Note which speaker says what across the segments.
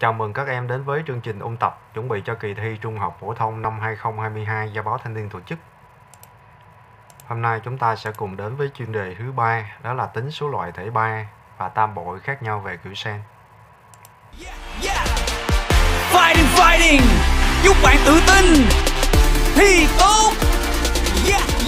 Speaker 1: Chào mừng các em đến với chương trình ôn tập chuẩn bị cho kỳ thi Trung học phổ thông năm 2022 do báo Thanh niên tổ chức. Hôm nay chúng ta sẽ cùng đến với chuyên đề thứ ba, đó là tính số loại thể ba và tam bội khác nhau về kiểu sen.
Speaker 2: Yeah! Fighting, fighting, giúp bạn tự tin, thi tốt. Yeah.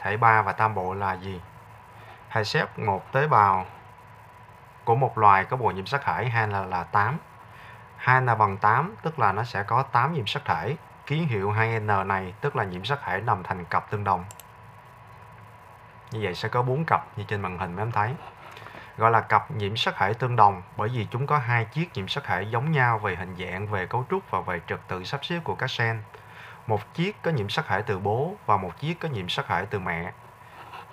Speaker 1: Thể ba và tam bộ là gì? Hãy xếp một tế bào của một loài có bộ nhiễm sắc thể hay là là 8. 2 n bằng 8 tức là nó sẽ có 8 nhiễm sắc thể. Ký hiệu 2n này tức là nhiễm sắc thể nằm thành cặp tương đồng. Như vậy sẽ có 4 cặp như trên màn hình mấy em thấy. Gọi là cặp nhiễm sắc thể tương đồng bởi vì chúng có hai chiếc nhiễm sắc thể giống nhau về hình dạng, về cấu trúc và về trật tự sắp xếp của các sen. Một chiếc có nhiễm sắc thể từ bố và một chiếc có nhiễm sắc thể từ mẹ.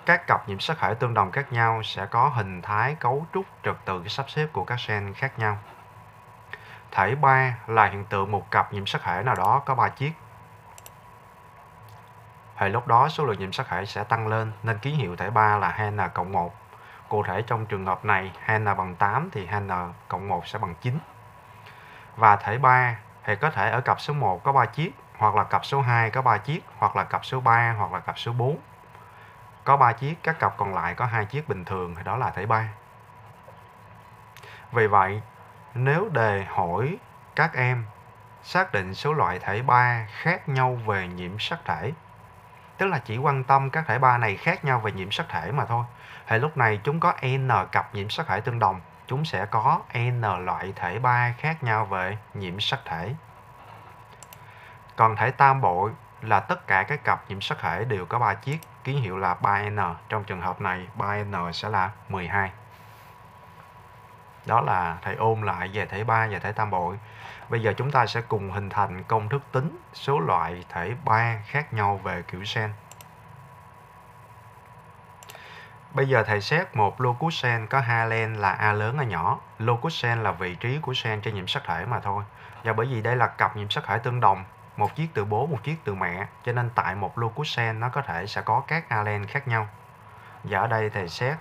Speaker 1: Các cặp nhiễm sắc thể tương đồng khác nhau sẽ có hình thái, cấu trúc, trật tự sắp xếp của các sen khác nhau. Thể 3 là hiện tượng một cặp nhiễm sắc thể nào đó có 3 chiếc. Hệ lúc đó số lượng nhiễm sắc thể sẽ tăng lên nên ký hiệu thể 3 là 2n cộng 1. Cụ thể trong trường hợp này 2n bằng 8 thì 2n cộng 1 sẽ bằng 9. Và thể 3 thì có thể ở cặp số 1 có 3 chiếc, hoặc là cặp số 2 có 3 chiếc, hoặc là cặp số 3 hoặc là cặp số 4. Có 3 chiếc, các cặp còn lại có 2 chiếc bình thường thì đó là thể 3. Vì vậy, nếu đề hỏi các em xác định số loại thể 3 khác nhau về nhiễm sắc thể, tức là chỉ quan tâm các thể 3 này khác nhau về nhiễm sắc thể mà thôi. Thì lúc này chúng có n cặp nhiễm sắc thể tương đồng, chúng sẽ có n loại thể 3 khác nhau về nhiễm sắc thể. Còn thể tam bội là tất cả các cặp nhiễm sắc thể đều có 3 chiếc, ký hiệu là 3n. Trong trường hợp này 3n sẽ là 12. Đó là thầy ôm lại về thể 3 và thể tam bội. Bây giờ chúng ta sẽ cùng hình thành công thức tính số loại thể 3 khác nhau về kiểu sen. Bây giờ thầy xét một locus sen có hai len là A lớn A nhỏ. Locus sen là vị trí của sen trên nhiễm sắc thể mà thôi. Và bởi vì đây là cặp nhiễm sắc thể tương đồng, một chiếc từ bố, một chiếc từ mẹ, cho nên tại một locus sen nó có thể sẽ có các allen khác nhau. Và ở đây thầy xét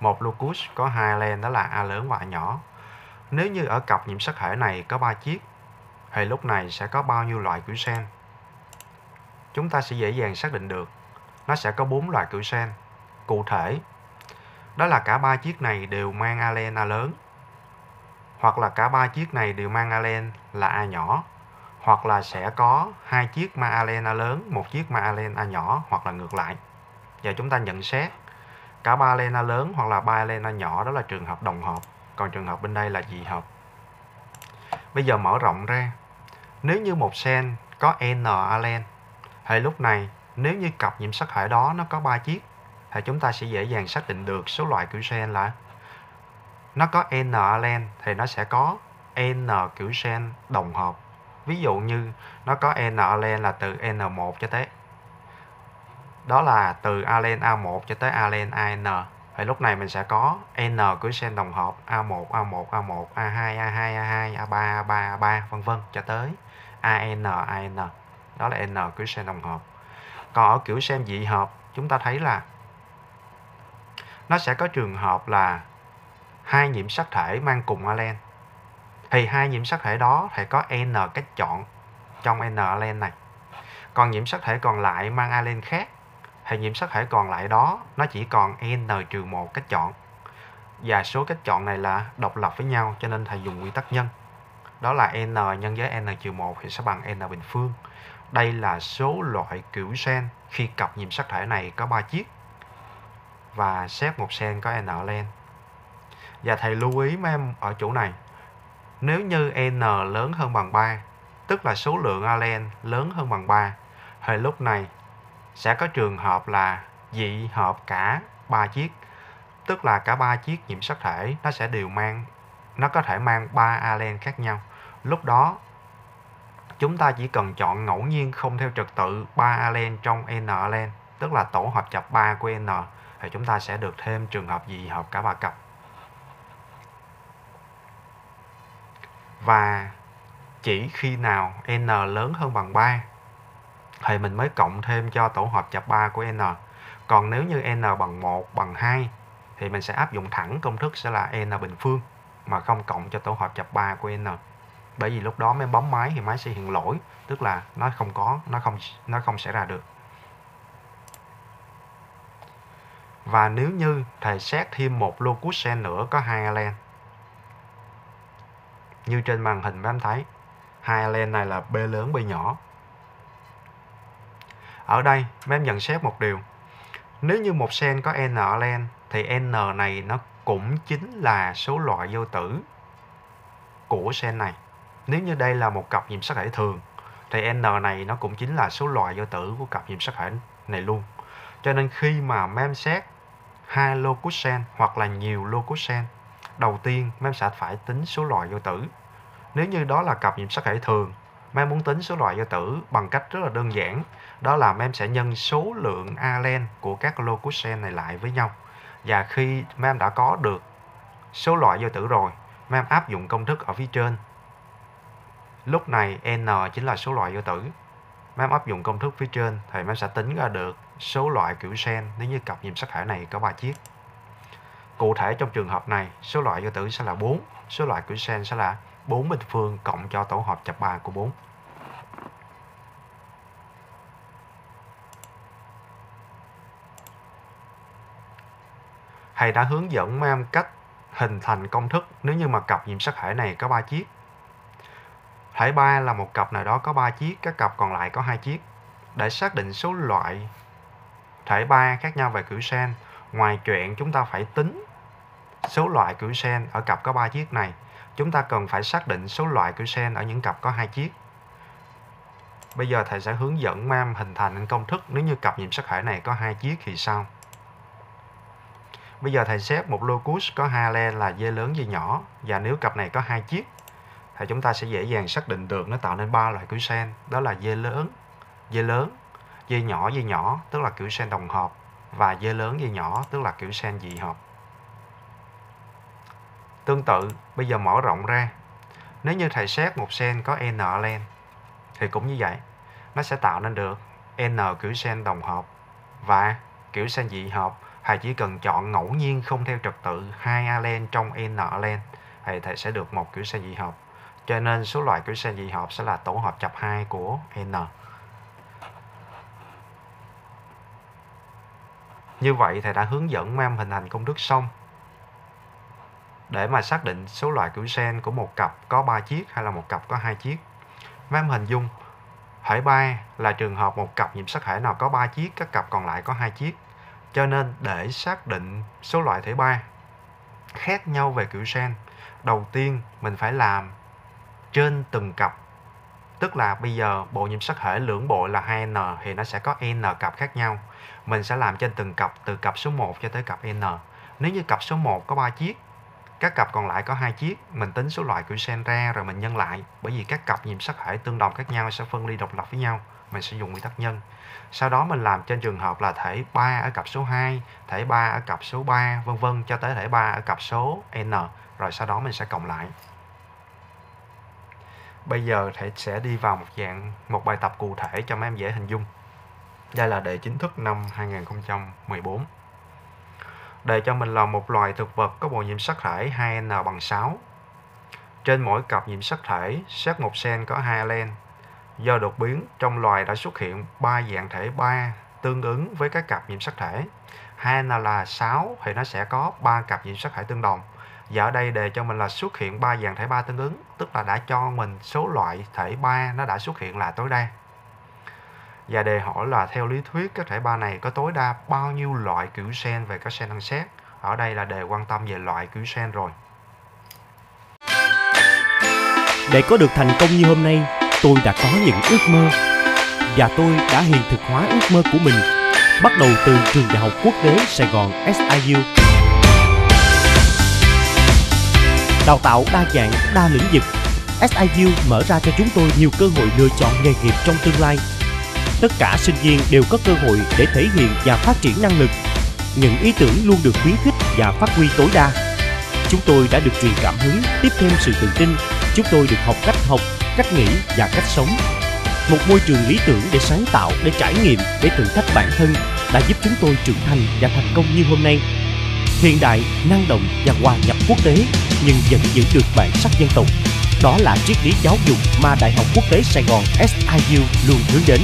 Speaker 1: một locus có hai len đó là A lớn và A nhỏ. Nếu như ở cặp nhiễm sắc thể này có 3 chiếc, thì lúc này sẽ có bao nhiêu loại cửu sen? Chúng ta sẽ dễ dàng xác định được. Nó sẽ có 4 loại cửu sen. Cụ thể, đó là cả ba chiếc này đều mang alen A lớn, hoặc là cả ba chiếc này đều mang alen là A nhỏ, hoặc là sẽ có hai chiếc ma alen A lớn, một chiếc ma alen A nhỏ, hoặc là ngược lại. Và chúng ta nhận xét cả ba alen A lớn hoặc là ba alen A nhỏ đó là trường hợp đồng hợp, còn trường hợp bên đây là dị hợp. Bây giờ mở rộng ra, nếu như một sen có n allen thì lúc này nếu như cặp nhiễm sắc thể đó nó có 3 chiếc thì chúng ta sẽ dễ dàng xác định được số loại kiểu sen là nó có n allen thì nó sẽ có n kiểu sen đồng hợp. Ví dụ như nó có n alen là từ n1 cho tới đó là từ alen A1 cho tới alen AN. Thì lúc này mình sẽ có n của sen đồng hợp A1, A1, A1, A2, A2, A2, A3, A3, A3 vân vân cho tới AN, AN. Đó là n của sen đồng hợp. Còn ở kiểu sen dị hợp chúng ta thấy là nó sẽ có trường hợp là hai nhiễm sắc thể mang cùng alen thì hai nhiễm sắc thể đó thì có n cách chọn trong n alen này còn nhiễm sắc thể còn lại mang alen khác, thì nhiễm sắc thể còn lại đó, nó chỉ còn n trừ một cách chọn và số cách chọn này là độc lập với nhau, cho nên thầy dùng quy tắc nhân đó là n nhân với n trừ 1 thì sẽ bằng n bình phương đây là số loại kiểu sen khi cặp nhiễm sắc thể này có 3 chiếc và xét một sen có n len. Và thầy lưu ý mấy em ở chỗ này. Nếu như n lớn hơn bằng 3, tức là số lượng alen lớn hơn bằng 3, thì lúc này sẽ có trường hợp là dị hợp cả ba chiếc. Tức là cả ba chiếc nhiễm sắc thể nó sẽ đều mang nó có thể mang 3 alen khác nhau. Lúc đó chúng ta chỉ cần chọn ngẫu nhiên không theo trật tự 3 alen trong n alen, tức là tổ hợp chập 3 của n thì chúng ta sẽ được thêm trường hợp dị hợp cả ba cặp. Và chỉ khi nào n lớn hơn bằng 3 thì mình mới cộng thêm cho tổ hợp chập 3 của n. Còn nếu như n bằng 1 bằng 2 thì mình sẽ áp dụng thẳng công thức sẽ là n bình phương mà không cộng cho tổ hợp chập 3 của n. Bởi vì lúc đó mới bấm máy thì máy sẽ hiện lỗi, tức là nó không có, nó không nó không xảy ra được. Và nếu như thầy xét thêm một locus sen nữa có hai alen. Như trên màn hình các em thấy, hai len này là B lớn B nhỏ. Ở đây, mấy em nhận xét một điều. Nếu như một sen có n len thì n này nó cũng chính là số loại vô tử của sen này. Nếu như đây là một cặp nhiễm sắc thể thường thì n này nó cũng chính là số loại vô tử của cặp nhiễm sắc thể này luôn. Cho nên khi mà mấy em xét hai locus sen hoặc là nhiều locus sen, đầu tiên mem sẽ phải tính số loại vô tử. Nếu như đó là cặp nhiễm sắc thể thường, mem muốn tính số loại vô tử bằng cách rất là đơn giản, đó là mem sẽ nhân số lượng alen của các locus sen này lại với nhau. Và khi mem đã có được số loại vô tử rồi, mem áp dụng công thức ở phía trên. Lúc này n chính là số loại vô tử. Mem áp dụng công thức phía trên thì mem sẽ tính ra được số loại kiểu sen nếu như cặp nhiễm sắc thể này có 3 chiếc. Cụ thể trong trường hợp này, số loại do tử sẽ là 4, số loại của sen sẽ là 4 bình phương cộng cho tổ hợp chập 3 của 4. Thầy đã hướng dẫn mấy em cách hình thành công thức nếu như mà cặp nhiễm sắc thể này có 3 chiếc. Thể 3 là một cặp nào đó có 3 chiếc, các cặp còn lại có 2 chiếc. Để xác định số loại thể 3 khác nhau về cửu sen, ngoài chuyện chúng ta phải tính số loại cửu sen ở cặp có 3 chiếc này, chúng ta cần phải xác định số loại cửu sen ở những cặp có 2 chiếc. Bây giờ thầy sẽ hướng dẫn mam hình thành công thức nếu như cặp nhiễm sắc thể này có hai chiếc thì sao? Bây giờ thầy xếp một locus có hai len là dây lớn dây nhỏ và nếu cặp này có hai chiếc thì chúng ta sẽ dễ dàng xác định được nó tạo nên ba loại cửu sen đó là dây lớn, dây lớn, dây nhỏ dây nhỏ tức là cửu sen đồng hợp và dây lớn dây nhỏ tức là kiểu sen dị hợp. Tương tự, bây giờ mở rộng ra. Nếu như thầy xét một sen có n len thì cũng như vậy. Nó sẽ tạo nên được n kiểu sen đồng hợp và kiểu sen dị hợp thầy chỉ cần chọn ngẫu nhiên không theo trật tự hai alen trong n len thì thầy sẽ được một kiểu sen dị hợp cho nên số loại kiểu sen dị hợp sẽ là tổ hợp chập 2 của n như vậy thầy đã hướng dẫn em hình thành công thức xong để mà xác định số loại kiểu sen của một cặp có 3 chiếc hay là một cặp có hai chiếc mấy em hình dung thể 3 là trường hợp một cặp nhiễm sắc thể nào có 3 chiếc các cặp còn lại có hai chiếc cho nên để xác định số loại thể ba khác nhau về kiểu sen, đầu tiên mình phải làm trên từng cặp. Tức là bây giờ bộ nhiễm sắc thể lưỡng bộ là 2N thì nó sẽ có N cặp khác nhau. Mình sẽ làm trên từng cặp từ cặp số 1 cho tới cặp N. Nếu như cặp số 1 có 3 chiếc, các cặp còn lại có hai chiếc, mình tính số loại của sen ra rồi mình nhân lại. Bởi vì các cặp nhiễm sắc thể tương đồng khác nhau sẽ phân ly độc lập với nhau. Mình sẽ dùng quy tắc nhân. Sau đó mình làm trên trường hợp là thể 3 ở cặp số 2, thể 3 ở cặp số 3, vân vân cho tới thể 3 ở cặp số n. Rồi sau đó mình sẽ cộng lại. Bây giờ thầy sẽ đi vào một dạng một bài tập cụ thể cho mấy em dễ hình dung. Đây là đề chính thức năm 2014. Đề cho mình là một loài thực vật có bộ nhiễm sắc thể 2N bằng 6. Trên mỗi cặp nhiễm sắc thể, xét một sen có 2 len Do đột biến trong loài đã xuất hiện ba dạng thể 3 tương ứng với các cặp nhiễm sắc thể. 2n là 6 thì nó sẽ có ba cặp nhiễm sắc thể tương đồng. Và ở đây đề cho mình là xuất hiện ba dạng thể 3 tương ứng, tức là đã cho mình số loại thể 3 nó đã xuất hiện là tối đa. Và đề hỏi là theo lý thuyết các thể ba này có tối đa bao nhiêu loại kiểu sen về các sen ăn xét. Ở đây là đề quan tâm về loại kiểu sen rồi.
Speaker 3: Để có được thành công như hôm nay, tôi đã có những ước mơ và tôi đã hiện thực hóa ước mơ của mình bắt đầu từ trường đại học quốc tế Sài Gòn SIU. Đào tạo đa dạng, đa lĩnh vực, SIU mở ra cho chúng tôi nhiều cơ hội lựa chọn nghề nghiệp trong tương lai. Tất cả sinh viên đều có cơ hội để thể hiện và phát triển năng lực. Những ý tưởng luôn được khuyến khích và phát huy tối đa. Chúng tôi đã được truyền cảm hứng, tiếp thêm sự tự tin. Chúng tôi được học cách học, cách nghĩ và cách sống một môi trường lý tưởng để sáng tạo, để trải nghiệm, để thử thách bản thân đã giúp chúng tôi trưởng thành và thành công như hôm nay. Hiện đại, năng động và hòa nhập quốc tế nhưng vẫn giữ được bản sắc dân tộc. Đó là triết lý giáo dục mà Đại học Quốc tế Sài Gòn SIU luôn hướng đến.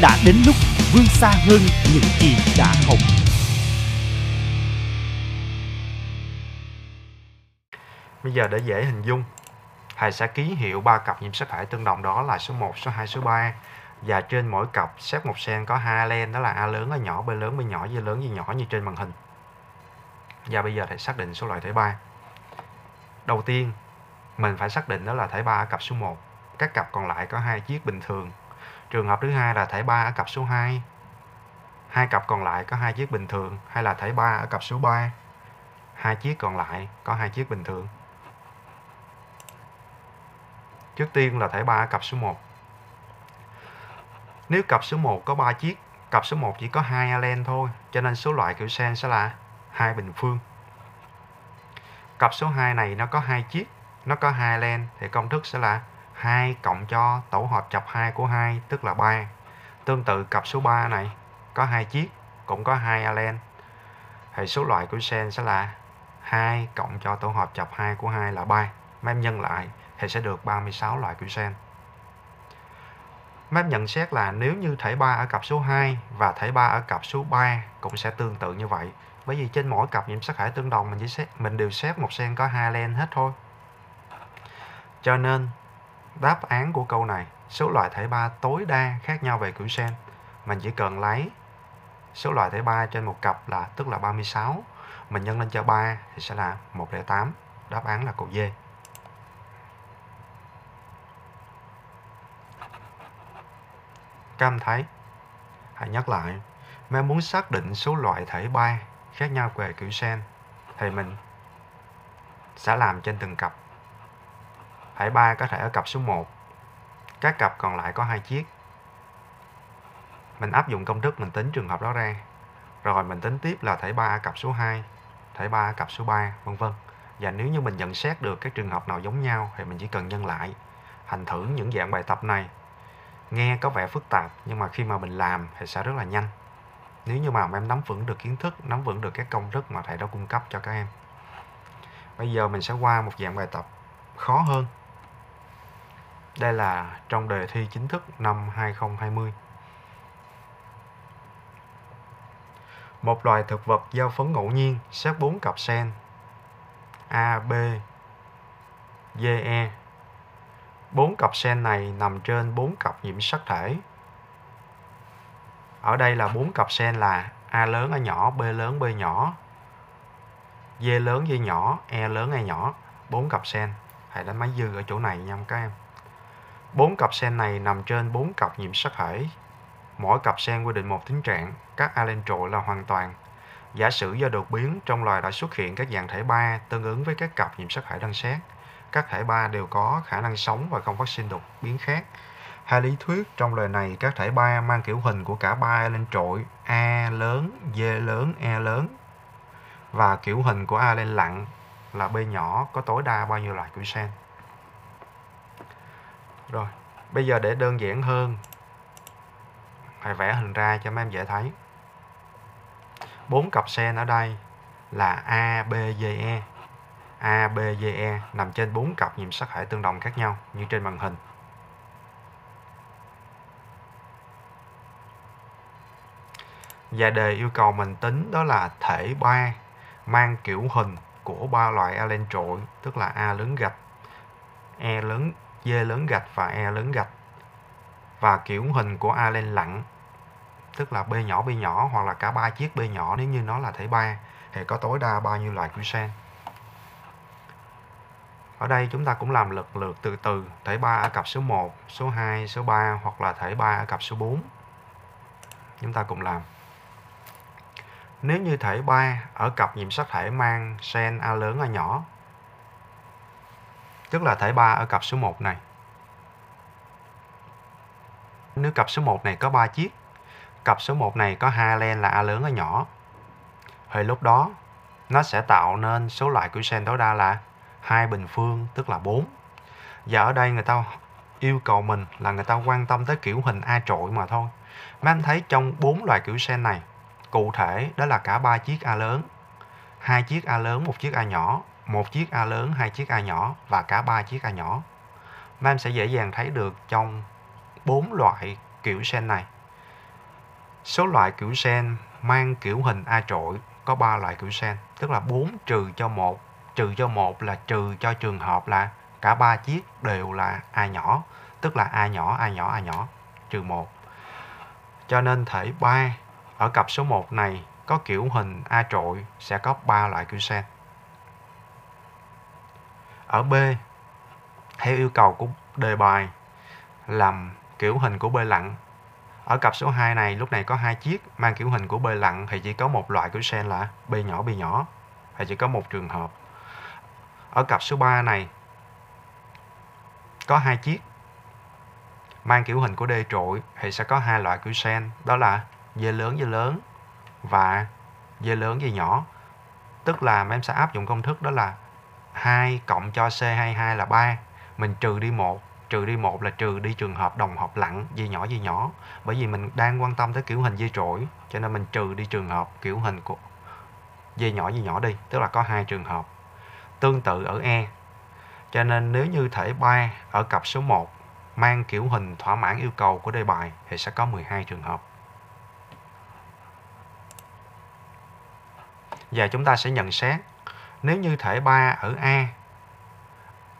Speaker 3: Đã đến lúc vươn xa hơn những gì đã học.
Speaker 1: Bây giờ để dễ hình dung, thầy sẽ ký hiệu ba cặp nhiễm sắc thể tương đồng đó là số 1, số 2, số 3 và trên mỗi cặp xếp một sen có hai len đó là A lớn A nhỏ, B lớn B nhỏ, D lớn D nhỏ như trên màn hình. Và bây giờ thầy xác định số loại thể ba. Đầu tiên, mình phải xác định đó là thể ba ở cặp số 1. Các cặp còn lại có hai chiếc bình thường. Trường hợp thứ hai là thể ba ở cặp số 2. Hai cặp còn lại có hai chiếc bình thường hay là thể ba ở cặp số 3. Hai chiếc còn lại có hai chiếc bình thường. Trước tiên là thể 3 cặp số 1. Nếu cặp số 1 có 3 chiếc, cặp số 1 chỉ có 2 allen thôi, cho nên số loại kiểu sen sẽ là hai bình phương. Cặp số 2 này nó có 2 chiếc, nó có 2 allen thì công thức sẽ là 2 cộng cho tổ hợp chập 2 của 2 tức là 3. Tương tự cặp số 3 này có 2 chiếc, cũng có 2 allen. Thì số loại của sen sẽ là 2 cộng cho tổ hợp chập 2 của 2 là 3. Mà em nhân lại thì sẽ được 36 loại kiểu sen. Map nhận xét là nếu như thể 3 ở cặp số 2 và thể 3 ở cặp số 3 cũng sẽ tương tự như vậy. Bởi vì trên mỗi cặp nhiễm sắc thải tương đồng, mình chỉ xét, mình đều xét một sen có hai len hết thôi. Cho nên, đáp án của câu này, số loại thể 3 tối đa khác nhau về kiểu sen. Mình chỉ cần lấy số loại thể 3 trên một cặp là, tức là 36. Mình nhân lên cho 3 thì sẽ là 108. Đáp án là câu D. Các em thấy, hãy nhắc lại, nếu muốn xác định số loại thể bay khác nhau về kiểu sen, thì mình sẽ làm trên từng cặp. Thể bay có thể ở cặp số 1, các cặp còn lại có hai chiếc. Mình áp dụng công thức mình tính trường hợp đó ra. Rồi mình tính tiếp là thể ba ở cặp số 2, thể ba ở cặp số 3, vân vân. Và nếu như mình nhận xét được các trường hợp nào giống nhau thì mình chỉ cần nhân lại. Hành thử những dạng bài tập này nghe có vẻ phức tạp nhưng mà khi mà mình làm thì sẽ rất là nhanh. Nếu như mà em nắm vững được kiến thức nắm vững được các công thức mà thầy đã cung cấp cho các em. Bây giờ mình sẽ qua một dạng bài tập khó hơn. Đây là trong đề thi chính thức năm 2020 một loài thực vật giao phấn ngẫu nhiên xếp 4 cặp sen A, B, D, E. Bốn cặp sen này nằm trên bốn cặp nhiễm sắc thể. Ở đây là bốn cặp sen là A lớn A nhỏ, B lớn B nhỏ, D lớn D nhỏ, E lớn E nhỏ. Bốn cặp sen. Hãy đánh máy dư ở chỗ này nha các em. Bốn cặp sen này nằm trên bốn cặp nhiễm sắc thể. Mỗi cặp sen quy định một tính trạng, các alen trội là hoàn toàn. Giả sử do đột biến trong loài đã xuất hiện các dạng thể ba tương ứng với các cặp nhiễm sắc thể đang xét các thể ba đều có khả năng sống và không phát sinh đột biến khác. Hai lý thuyết trong lời này các thể ba mang kiểu hình của cả ba lên trội A lớn, D lớn, E lớn và kiểu hình của A lên lặng là B nhỏ có tối đa bao nhiêu loại kiểu sen. Rồi, bây giờ để đơn giản hơn hãy vẽ hình ra cho mấy em dễ thấy. Bốn cặp sen ở đây là A, B, D, E A, B, D, E nằm trên 4 cặp nhiễm sắc thể tương đồng khác nhau như trên màn hình. Và đề yêu cầu mình tính đó là thể 3 mang kiểu hình của ba loại alen trội, tức là A lớn gạch, E lớn, D lớn gạch và E lớn gạch. và kiểu hình của alen lặng tức là B nhỏ B nhỏ hoặc là cả ba chiếc B nhỏ nếu như nó là thể ba thì có tối đa bao nhiêu loại quy sen ở đây chúng ta cũng làm lượt lượt từ từ thể 3 ở cặp số 1, số 2, số 3 hoặc là thể 3 ở cặp số 4. Chúng ta cùng làm. Nếu như thể 3 ở cặp nhiệm sắc thể mang sen A lớn A nhỏ, tức là thể 3 ở cặp số 1 này. Nếu cặp số 1 này có 3 chiếc, cặp số 1 này có hai len là A lớn A nhỏ, thì lúc đó nó sẽ tạo nên số loại của sen tối đa là hai bình phương tức là 4. Và ở đây người ta yêu cầu mình là người ta quan tâm tới kiểu hình A trội mà thôi. Mấy anh thấy trong bốn loại kiểu sen này, cụ thể đó là cả ba chiếc A lớn, hai chiếc A lớn, một chiếc A nhỏ, một chiếc A lớn, hai chiếc A nhỏ và cả ba chiếc A nhỏ. Mấy em sẽ dễ dàng thấy được trong bốn loại kiểu sen này. Số loại kiểu sen mang kiểu hình A trội có 3 loại kiểu sen, tức là 4 trừ cho 1 trừ cho một là trừ cho trường hợp là cả ba chiếc đều là A nhỏ, tức là A nhỏ, A nhỏ, A nhỏ, trừ một Cho nên thể 3 ở cặp số 1 này có kiểu hình A trội sẽ có 3 loại kiểu sen. Ở B, theo yêu cầu của đề bài làm kiểu hình của B lặng. Ở cặp số 2 này lúc này có hai chiếc mang kiểu hình của B lặng thì chỉ có một loại kiểu sen là B nhỏ B nhỏ. Thì chỉ có một trường hợp ở cặp số 3 này, có hai chiếc, mang kiểu hình của đê trội thì sẽ có hai loại kiểu sen đó là dê lớn dê lớn và dê lớn, dê nhỏ. Tức là em sẽ áp dụng công thức đó là 2 cộng cho C22 là 3 mình trừ đi 1 trừ đi 1 là trừ đi trường hợp đồng hợp lặng dây nhỏ dây nhỏ. Bởi vì mình đang quan tâm tới kiểu hình dây trội, cho nên mình trừ đi trường hợp kiểu hình của dây nhỏ dây nhỏ đi, tức là có hai trường hợp tương tự ở E. Cho nên nếu như thể 3 ở cặp số 1 mang kiểu hình thỏa mãn yêu cầu của đề bài thì sẽ có 12 trường hợp. Và chúng ta sẽ nhận xét, nếu như thể 3 ở A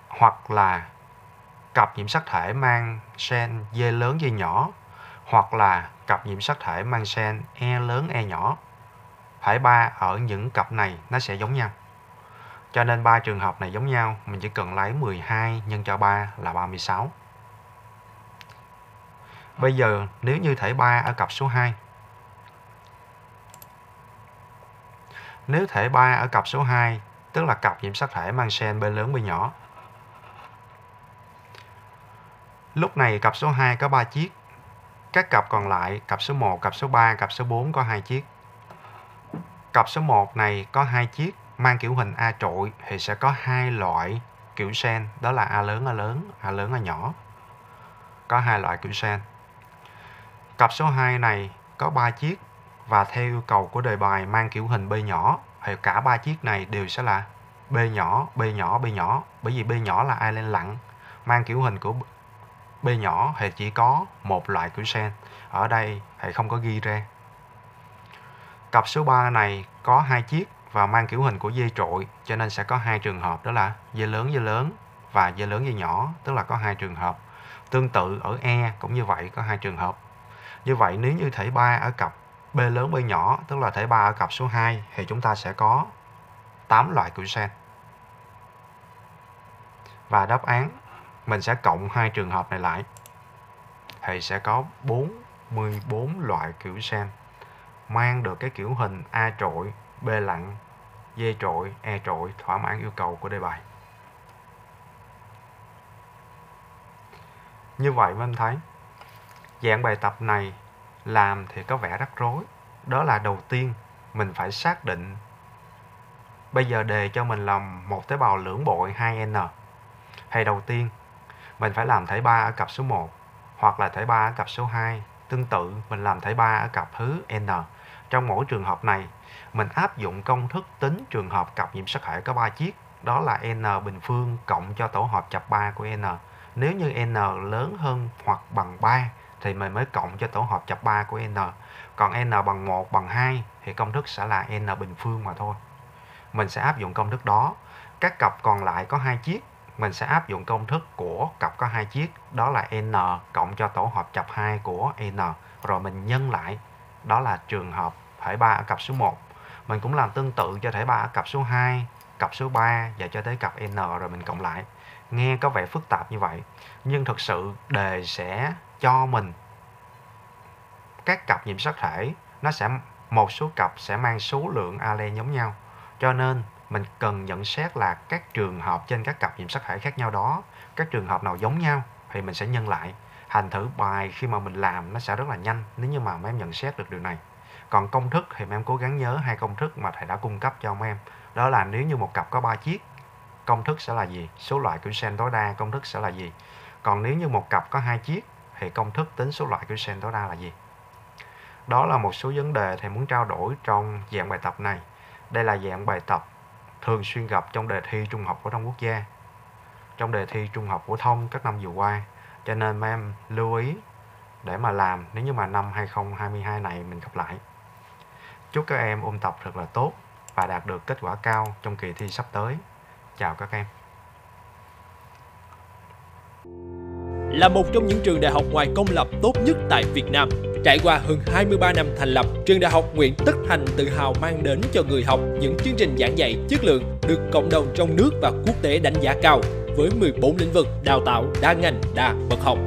Speaker 1: hoặc là cặp nhiễm sắc thể mang sen D lớn D nhỏ hoặc là cặp nhiễm sắc thể mang sen E lớn E nhỏ. Thể 3 ở những cặp này nó sẽ giống nhau. Cho nên ba trường hợp này giống nhau, mình chỉ cần lấy 12 nhân cho 3 là 36. Bây giờ nếu như thể 3 ở cặp số 2. Nếu thể 3 ở cặp số 2, tức là cặp nhiễm sắc thể mang sen B lớn bên nhỏ. Lúc này cặp số 2 có 3 chiếc. Các cặp còn lại, cặp số 1, cặp số 3, cặp số 4 có 2 chiếc. Cặp số 1 này có 2 chiếc mang kiểu hình A trội thì sẽ có hai loại kiểu sen đó là A lớn A lớn, A lớn A nhỏ. Có hai loại kiểu sen. Cặp số 2 này có 3 chiếc và theo yêu cầu của đề bài mang kiểu hình B nhỏ thì cả ba chiếc này đều sẽ là B nhỏ, B nhỏ, B nhỏ bởi vì B nhỏ là ai lên lặng mang kiểu hình của B nhỏ thì chỉ có một loại kiểu sen ở đây thì không có ghi ra cặp số 3 này có hai chiếc và mang kiểu hình của dây trội, cho nên sẽ có hai trường hợp, đó là dây lớn dây lớn và dây lớn, dây nhỏ, tức là có hai trường hợp. Tương tự ở E cũng như vậy, có hai trường hợp. Như vậy, nếu như thể 3 ở cặp B lớn, B nhỏ, tức là thể 3 ở cặp số 2 thì chúng ta sẽ có 8 loại kiểu sen. Và đáp án, mình sẽ cộng hai trường hợp này lại, thì sẽ có 44 loại kiểu sen, mang được cái kiểu hình A trội B lặng, D trội, E trội thỏa mãn yêu cầu của đề bài. Như vậy mình thấy dạng bài tập này làm thì có vẻ rắc rối. Đó là đầu tiên mình phải xác định bây giờ đề cho mình làm một tế bào lưỡng bội 2N. Hay đầu tiên mình phải làm thể 3 ở cặp số 1 hoặc là thể 3 ở cặp số 2. Tương tự mình làm thể 3 ở cặp thứ N. Trong mỗi trường hợp này mình áp dụng công thức tính trường hợp cặp nhiễm sắc thể có 3 chiếc. Đó là n bình phương cộng cho tổ hợp chập 3 của n. Nếu như n lớn hơn hoặc bằng 3 thì mình mới cộng cho tổ hợp chập 3 của n. Còn n bằng 1 bằng 2 thì công thức sẽ là n bình phương mà thôi. Mình sẽ áp dụng công thức đó. Các cặp còn lại có hai chiếc. Mình sẽ áp dụng công thức của cặp có hai chiếc. Đó là n cộng cho tổ hợp chập 2 của n. Rồi mình nhân lại. Đó là trường hợp thể 3 ở cặp số 1 mình cũng làm tương tự cho thể 3 ở cặp số 2 cặp số 3 và cho tới cặp n rồi mình cộng lại. Nghe có vẻ phức tạp như vậy, nhưng thực sự đề sẽ cho mình các cặp nhiễm sắc thể, nó sẽ, một số cặp sẽ mang số lượng ale giống nhau. Cho nên, mình cần nhận xét là các trường hợp trên các cặp nhiễm sắc thể khác nhau đó, các trường hợp nào giống nhau thì mình sẽ nhân lại. Thành thử bài khi mà mình làm nó sẽ rất là nhanh, nếu như mà mấy em nhận xét được điều này còn công thức thì mấy em cố gắng nhớ hai công thức mà thầy đã cung cấp cho ông em. Đó là nếu như một cặp có 3 chiếc, công thức sẽ là gì? Số loại của sen tối đa, công thức sẽ là gì? Còn nếu như một cặp có hai chiếc thì công thức tính số loại của sen tối đa là gì? Đó là một số vấn đề thầy muốn trao đổi trong dạng bài tập này. Đây là dạng bài tập thường xuyên gặp trong đề thi trung học phổ thông quốc gia. Trong đề thi trung học phổ thông các năm vừa qua, cho nên mấy em lưu ý để mà làm, nếu như mà năm 2022 này mình gặp lại chúc các em ôn tập thật là tốt và đạt được kết quả cao trong kỳ thi sắp tới chào các em
Speaker 4: là một trong những trường đại học ngoài công lập tốt nhất tại Việt Nam. Trải qua hơn 23 năm thành lập, trường đại học Nguyễn Tất Thành tự hào mang đến cho người học những chương trình giảng dạy chất lượng được cộng đồng trong nước và quốc tế đánh giá cao với 14 lĩnh vực đào tạo đa ngành đa bậc học.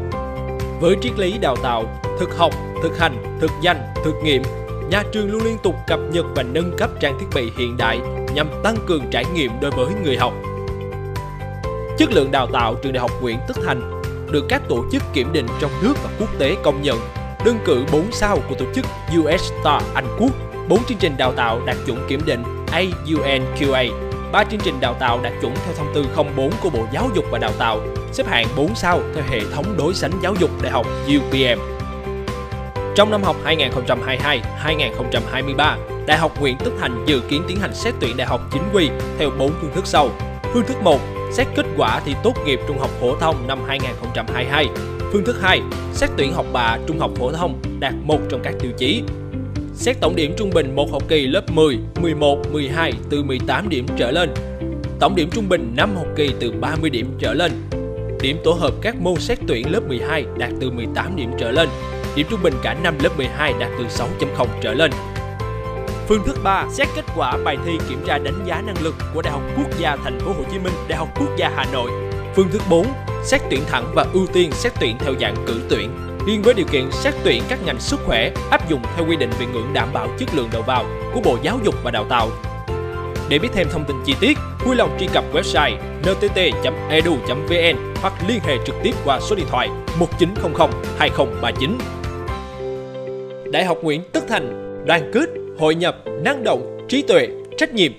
Speaker 4: Với triết lý đào tạo, thực học, thực hành, thực danh, thực nghiệm, nhà trường luôn liên tục cập nhật và nâng cấp trang thiết bị hiện đại nhằm tăng cường trải nghiệm đối với người học. Chất lượng đào tạo trường đại học Nguyễn Tất Thành được các tổ chức kiểm định trong nước và quốc tế công nhận. Đơn cử 4 sao của tổ chức US Star Anh Quốc, 4 chương trình đào tạo đạt chuẩn kiểm định AUNQA, 3 chương trình đào tạo đạt chuẩn theo thông tư 04 của Bộ Giáo dục và Đào tạo, xếp hạng 4 sao theo hệ thống đối sánh giáo dục đại học UPM. Trong năm học 2022-2023, Đại học Nguyễn Tất Thành dự kiến tiến hành xét tuyển đại học chính quy theo 4 phương thức sau. Phương thức 1 xét kết quả thi tốt nghiệp trung học phổ thông năm 2022. Phương thức 2, xét tuyển học bạ trung học phổ thông đạt một trong các tiêu chí. Xét tổng điểm trung bình một học kỳ lớp 10, 11, 12 từ 18 điểm trở lên. Tổng điểm trung bình 5 học kỳ từ 30 điểm trở lên. Điểm tổ hợp các môn xét tuyển lớp 12 đạt từ 18 điểm trở lên. Điểm trung bình cả năm lớp 12 đạt từ 6.0 trở lên. Phương thức 3, xét kết quả bài thi kiểm tra đánh giá năng lực của Đại học Quốc gia Thành phố Hồ Chí Minh, Đại học Quốc gia Hà Nội. Phương thức 4, xét tuyển thẳng và ưu tiên xét tuyển theo dạng cử tuyển. Riêng với điều kiện xét tuyển các ngành sức khỏe áp dụng theo quy định về ngưỡng đảm bảo chất lượng đầu vào của Bộ Giáo dục và Đào tạo. Để biết thêm thông tin chi tiết, vui lòng truy cập website ntt.edu.vn hoặc liên hệ trực tiếp qua số điện thoại 1900 2039. Đại học Nguyễn Tất Thành, đoàn kết hội nhập, năng động, trí tuệ, trách nhiệm.